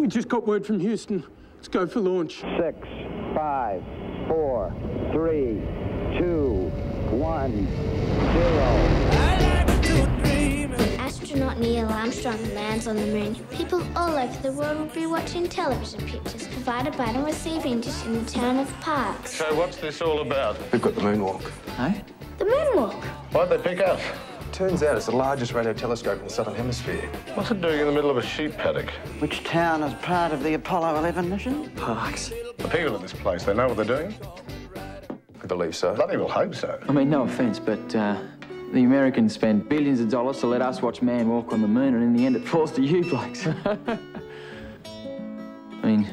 We just got word from Houston. Let's go for launch. Six, five, four, three, two, one, zero. Astronaut Neil Armstrong lands on the moon. People all over the world will be watching television pictures provided by the receiving dish in the town of Parkes. So what's this all about? We've got the moonwalk. Hey? The moonwalk. Why'd they pick us? Turns out it's the largest radio telescope in the southern hemisphere. What's it doing in the middle of a sheep paddock? Which town is part of the Apollo 11 mission? Parkes. The people at this place, they know what they're doing? I believe so. Bloody well hope so. I mean, no offence, but uh, the Americans spend billions of dollars to let us watch man walk on the moon, and in the end it falls to you blokes. I mean,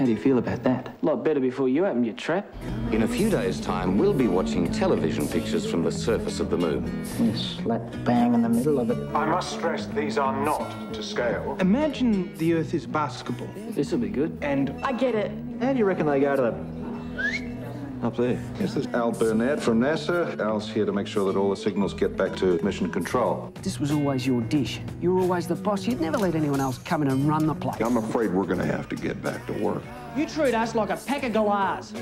how do you feel about that? A lot better before you happened, your trap. In a few days' time, we'll be watching television pictures from the surface of the moon. Slap bang in the middle of it. I must stress these are not to scale. Imagine the Earth is basketball. This'll be good. And I get it. How do you reckon they go to the... up there? Yes, this is Al Burnett from NASA. Al's here to make sure that all the signals get back to mission control. This was always your dish. You were always the boss. You'd never let anyone else come in and run the place. I'm afraid we're going to have to get back to work. You treat us like a pack of galahs.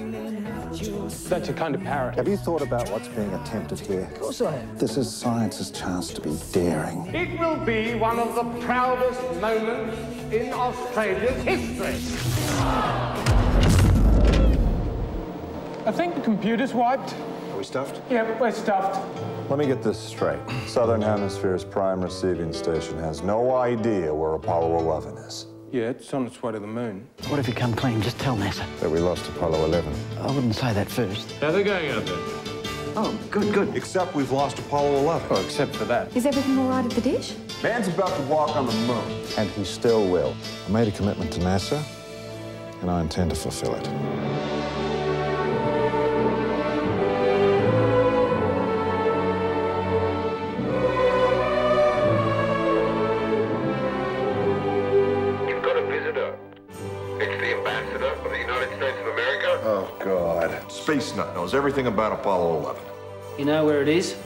that's a kind of parrot. Have you thought about what's being attempted here? Of course I have. This is science's chance to be daring. It will be one of the proudest moments in Australia's history. I think the computer's wiped. Are we stuffed? Yeah, we're stuffed. Let me get this straight. Southern Hemisphere's prime receiving station has no idea where Apollo 11 is. Yeah, it's on its way to the moon. What if you come clean? Just tell NASA. That we lost Apollo 11. I wouldn't say that first. How they going out there? Oh, good, good. Except we've lost Apollo 11. Oh, except for that. Is everything all right at the dish? Man's about to walk on the moon. And he still will. I made a commitment to NASA, and I intend to fulfill it. God. Space Nut knows everything about Apollo 11. You know where it is?